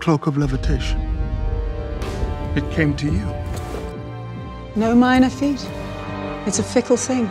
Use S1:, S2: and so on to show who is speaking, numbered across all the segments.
S1: cloak of levitation. It came to you.
S2: No minor feat. It's a fickle thing.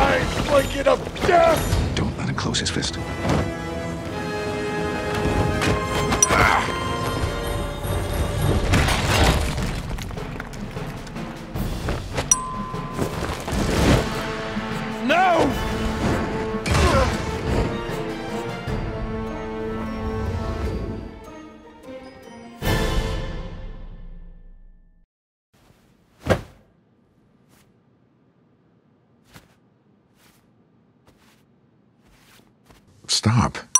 S1: like it up.
S3: Don't let him close his fist. stop.